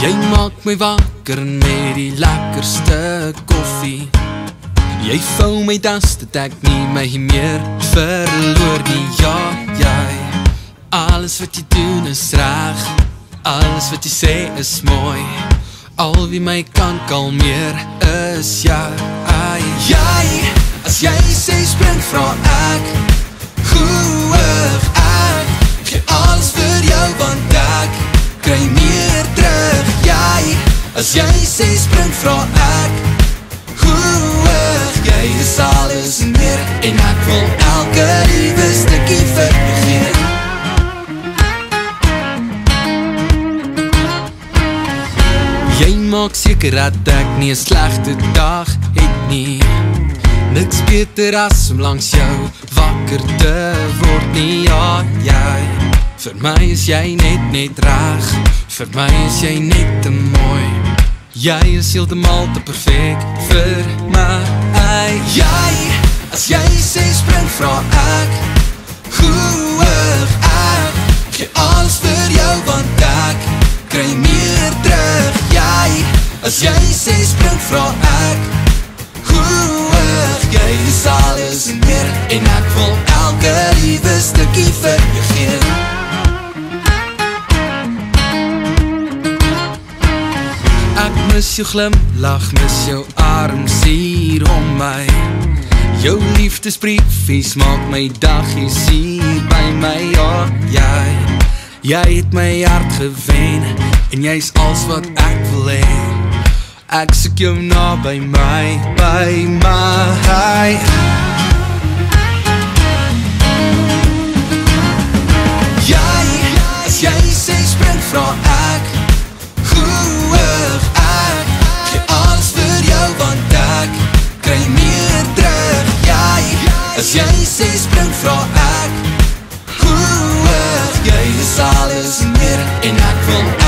Jy maak my wakker met die lekkerste koffie. Jy vou my das, dat ek nie my meer verloor nie. Ja, jy Alles wat jy doen is reg. Alles wat jy sê is mooi. Al wie my kan kalmeer is jy Jy, as jy sê spring vraag ek as jy sê spring vraag ek Jy is alles en meer En ek wil elke liewe stikkie vir gee. Jy maak seker dat ek nie een slechte dag het nie. Niks beter as om langs jou wakker te word nie. Ja, jy Vir my is jy net net raag Vir my is jy net te mooi Jy is heeltemal te perfect vir my Jy, as jy sê spring vraag ek Goeig ek Gee alles vir jou want ek Kry meer terug. Jy, as jy sê spring vraag ek Goeig Jy is alles en meer En ek wil elke lieve stikkie vir jou mis jou glimlach, mis jou arms hier om my. Jou liefdesbriefies maak my dagies hier by my Ja, jy, jy het my hart gewen En jy is als wat ek wil heen Ek soek jou na by my, by my vraag ek Goeig Jy is alles meer. En ek wil